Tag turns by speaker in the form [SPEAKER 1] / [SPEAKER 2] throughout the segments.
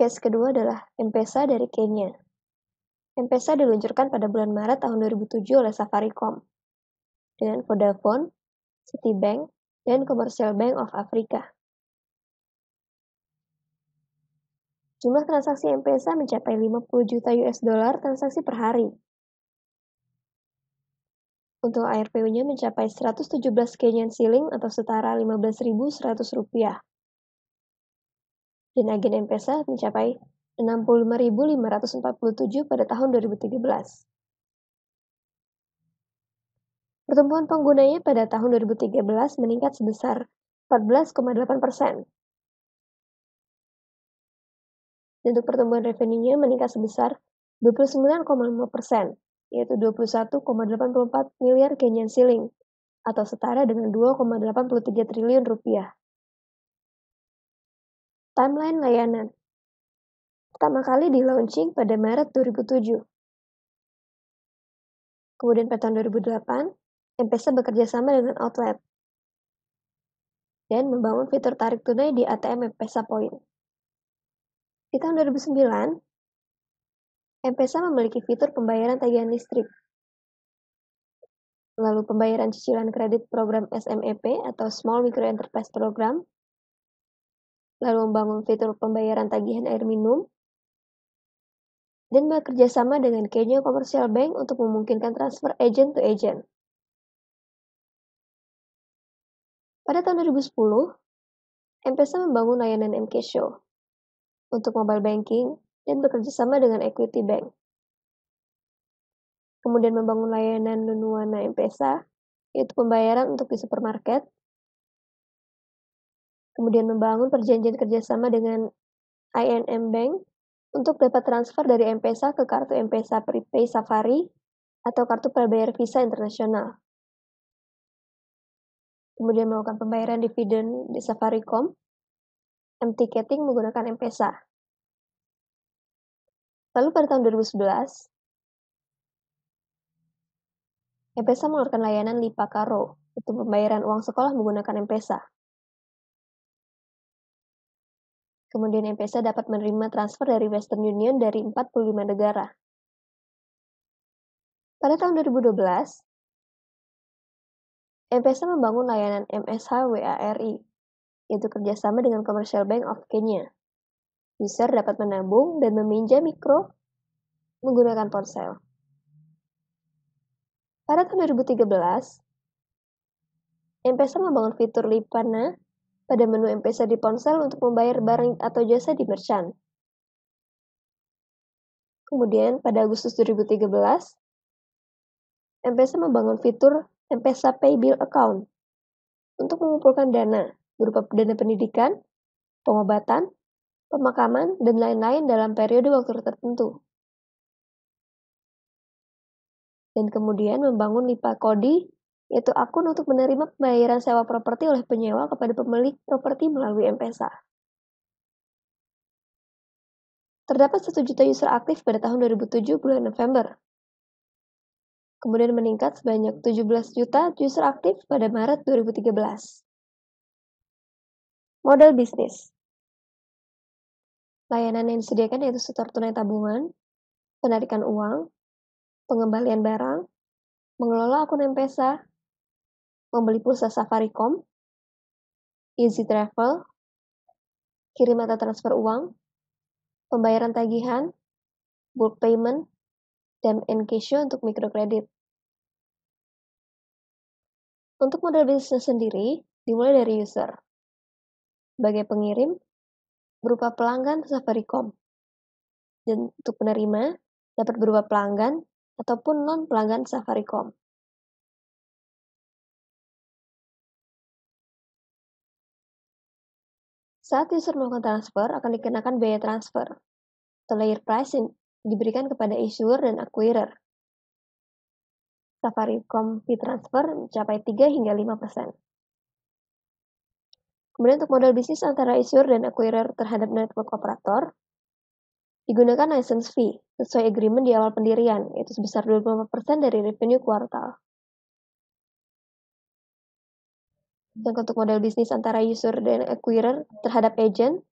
[SPEAKER 1] Case kedua adalah M-Pesa dari Kenya. M-Pesa diluncurkan pada bulan Maret tahun 2007 oleh Safaricom dengan Vodafone, Citibank, dan Commercial Bank of Africa. Jumlah transaksi M-Pesa mencapai 50 juta US dollar transaksi per hari. Untuk ARPU-nya mencapai 117 Kenyan shilling atau setara 15.100 rupiah. Dan agen M-Pesa mencapai 65.547 pada tahun 2013. Pertumbuhan penggunanya pada tahun 2013 meningkat sebesar 14,8 persen. Untuk pertumbuhan revenue-nya meningkat sebesar 29,5 persen, yaitu 21,84 miliar Kenyan shilling, atau setara dengan 2,83 triliun rupiah. Timeline layanan Pertama kali di launching pada Maret 2007. Kemudian pada tahun 2008, M-Pesa bekerja sama dengan outlet dan membangun fitur tarik tunai di ATM M-Pesa Point. Di tahun 2009, M-Pesa memiliki fitur pembayaran tagihan listrik, lalu pembayaran cicilan kredit program SMEP atau Small Micro Enterprise Program, lalu membangun fitur pembayaran tagihan air minum, dan bekerja sama dengan Kenya Commercial Bank untuk memungkinkan transfer agent to agent. Pada tahun 2010, M-Pesa membangun layanan Show untuk mobile banking dan bekerja sama dengan Equity Bank. Kemudian membangun layanan Nunuana M-Pesa, yaitu pembayaran untuk di supermarket. Kemudian membangun perjanjian kerjasama dengan INM Bank untuk dapat transfer dari M-Pesa ke kartu M-Pesa Prepay Safari atau kartu prabayar Visa Internasional. Kemudian melakukan pembayaran dividen di Safaricom, M-Ticketing menggunakan M-Pesa. Lalu pada tahun 2011, M-Pesa mengeluarkan layanan Lipa Karo untuk pembayaran uang sekolah menggunakan M-Pesa. Kemudian M-Pesa dapat menerima transfer dari Western Union dari 45 negara. Pada tahun 2012, M-Pesa membangun layanan MSH WARI, yaitu kerjasama dengan Commercial Bank of Kenya. User dapat menabung dan meminjam mikro menggunakan ponsel. Pada tahun 2013, M-Pesa membangun fitur Lipana pada menu M-Pesa di ponsel untuk membayar barang atau jasa di merchant. Kemudian, pada Agustus 2013, M-Pesa membangun fitur M-Pesa Pay Bill Account untuk mengumpulkan dana berupa dana pendidikan, pengobatan, pemakaman, dan lain-lain dalam periode waktu tertentu. Dan kemudian membangun Lipa Kodi yaitu akun untuk menerima pembayaran sewa properti oleh penyewa kepada pemilik properti melalui M-Pesa. Terdapat 1 juta user aktif pada tahun 2007 bulan November. Kemudian meningkat sebanyak 17 juta user aktif pada Maret 2013. Model bisnis Layanan yang disediakan yaitu setor tunai tabungan, penarikan uang, pengembalian barang, mengelola akun M-Pesa, membeli pulsa Safaricom, Easy Travel, kirim atau transfer uang, pembayaran tagihan, bulk payment, dan Encasio untuk mikrokredit. Untuk model bisnis sendiri, dimulai dari user. Sebagai pengirim, berupa pelanggan Safaricom. Dan untuk penerima, dapat berupa pelanggan ataupun non-pelanggan Safaricom. Saat user melakukan transfer, akan dikenakan biaya transfer atau layer price yang diberikan kepada issuer dan acquirer. Safaricom fee transfer mencapai 3 hingga 5 persen. Kemudian untuk model bisnis antara issuer dan acquirer terhadap network operator, digunakan license fee sesuai agreement di awal pendirian, yaitu sebesar 25% dari revenue kuartal. Dan untuk model bisnis antara user dan acquirer terhadap agent,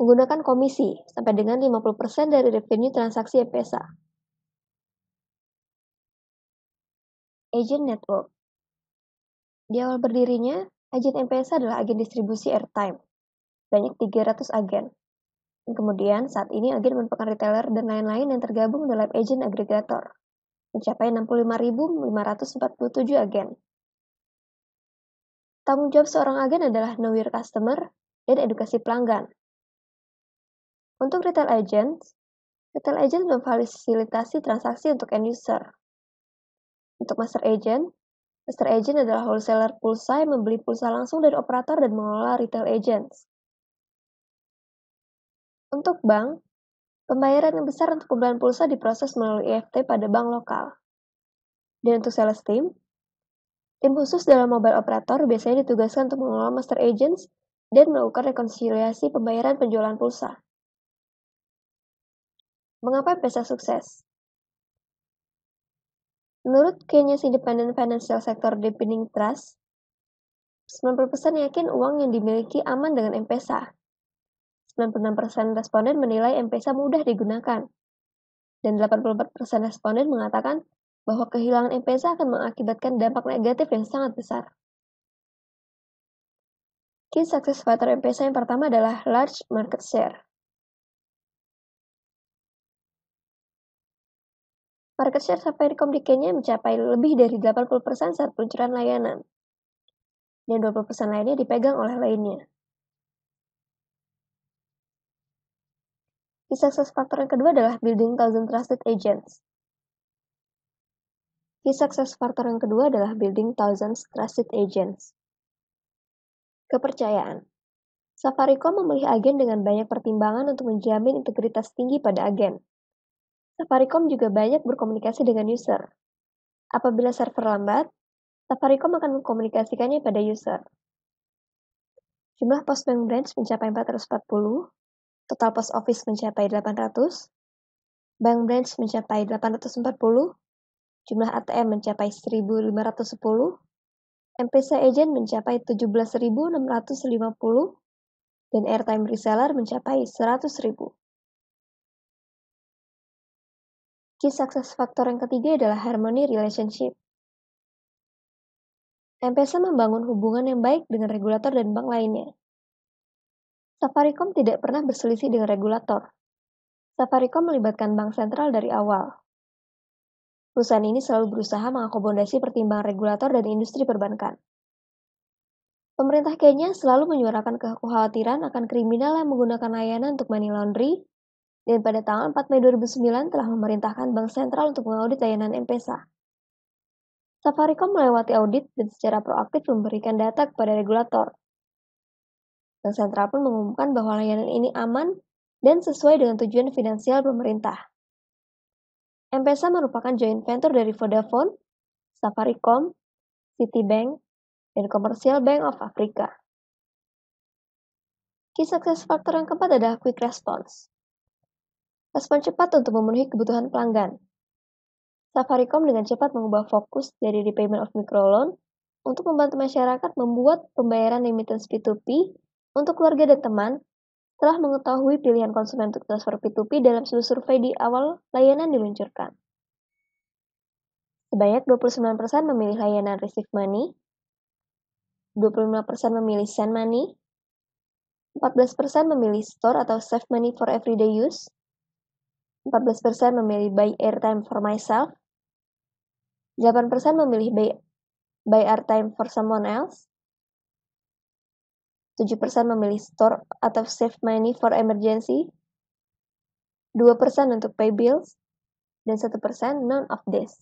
[SPEAKER 1] menggunakan komisi sampai dengan 50% dari revenue transaksi M-Pesa. Agent Network Di awal berdirinya, agen M-Pesa adalah agen distribusi airtime. Banyak 300 agen. Dan kemudian, saat ini agen merupakan retailer dan lain-lain yang tergabung dalam agent agregator, mencapai 65.547 agen. Tanggung jawab seorang agen adalah know your customer dan edukasi pelanggan. Untuk retail agent, retail agent memfasilitasi transaksi untuk end user. Untuk master agent, master agent adalah wholesaler pulsa yang membeli pulsa langsung dari operator dan mengelola retail agents. Untuk bank, pembayaran yang besar untuk pembelian pulsa diproses melalui EFT pada bank lokal. Dan untuk sales team, Tim khusus dalam mobile operator biasanya ditugaskan untuk mengelola master agents dan melakukan rekonsiliasi pembayaran penjualan pulsa. Mengapa pesa sukses? Menurut Kenya's Independent Financial Sector Deepening Trust, 90% yakin uang yang dimiliki aman dengan M-Pesa. 96% responden menilai M-Pesa mudah digunakan. Dan 84% responden mengatakan bahwa kehilangan M-Pesa akan mengakibatkan dampak negatif yang sangat besar. Key success factor M-Pesa yang pertama adalah large market share. Market share Safaricom di Kenya mencapai lebih dari 80% saat peluncuran layanan. Dan 20% lainnya dipegang oleh lainnya. Key success factor yang kedua adalah building thousand trusted agents. Key success factor yang kedua adalah building thousands trusted agents. Kepercayaan. Safaricom memilih agen dengan banyak pertimbangan untuk menjamin integritas tinggi pada agen. Safaricom juga banyak berkomunikasi dengan user. Apabila server lambat, Safaricom akan mengkomunikasikannya pada user. Jumlah pos bank branch mencapai 440, total post office mencapai 800, bank branch mencapai 840, Jumlah ATM mencapai 1.510, M-Pesa Agent mencapai 17.650, dan airtime reseller mencapai 100.000. Key success factor yang ketiga adalah harmony relationship. M-Pesa membangun hubungan yang baik dengan regulator dan bank lainnya. Safaricom tidak pernah berselisih dengan regulator. Safaricom melibatkan bank sentral dari awal. Perusahaan ini selalu berusaha mengakomodasi pertimbangan regulator dan industri perbankan. Pemerintah Kenya selalu menyuarakan kekhawatiran akan kriminal yang menggunakan layanan untuk money laundry, dan pada tanggal 4 Mei 2009 telah memerintahkan Bank Sentral untuk mengaudit layanan M-Pesa. Safaricom melewati audit dan secara proaktif memberikan data kepada regulator. Bank Sentral pun mengumumkan bahwa layanan ini aman dan sesuai dengan tujuan finansial pemerintah. M-Pesa merupakan joint venture dari Vodafone, Safaricom, Citibank, dan Commercial Bank of Africa. Key success factor yang keempat adalah quick response. Respon cepat untuk memenuhi kebutuhan pelanggan. Safaricom dengan cepat mengubah fokus dari repayment of microloan untuk membantu masyarakat membuat pembayaran remittance P2P untuk keluarga dan teman telah mengetahui pilihan konsumen untuk transfer P2P dalam sebuah survei di awal layanan diluncurkan. Sebanyak 29% memilih layanan Receive Money, 25% memilih Send Money, 14% memilih Store atau Save Money for Everyday Use, 14% memilih Buy Airtime for Myself, 8% memilih Buy, buy Airtime for Someone Else, 7% memilih store atau save money for emergency, 2% untuk pay bills, dan 1% none of this.